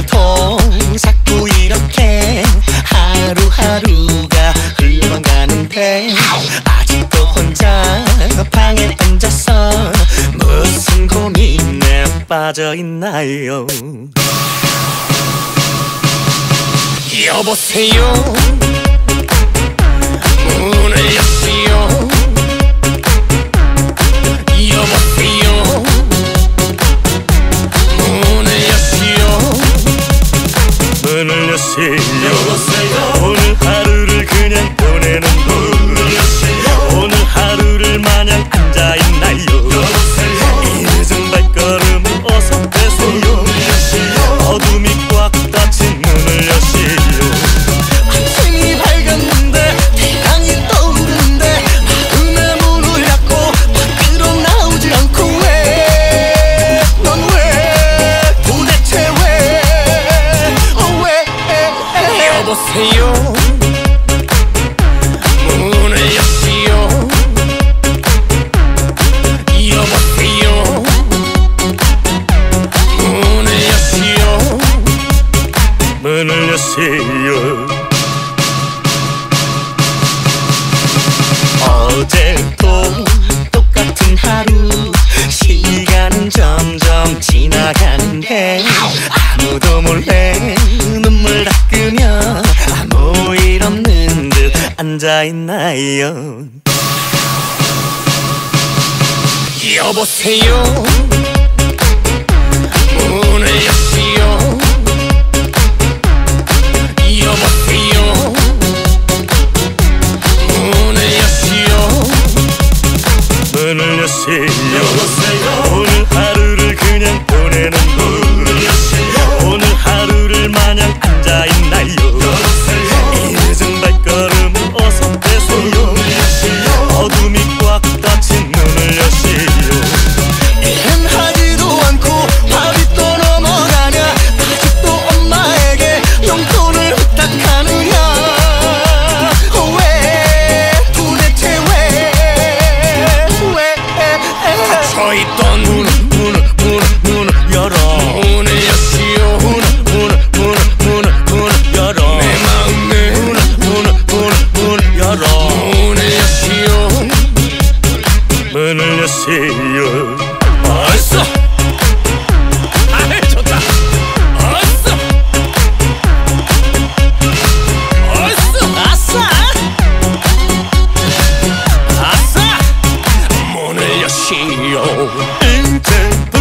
어제도 자꾸 이렇게 하루하루가 흘러가는데 아직도 혼자 방에 앉아서 무슨 고민에 빠져 있나요? 여보세요 오 오늘 하루를 그냥 보내는 문을 여시오 어제도 똑같은 하루 시간은 점점 지나가는데 아무도 몰래 눈물 닦으며 아무 일 없는 듯 앉아있나요? 여보세요? 문을 여 문을 여시오 오늘 하루를 그냥 보내는 분 닫혀있던 문을 문을 문을 문을 열어 문을 여시오 문을 문을 문을 문을 문을 열 아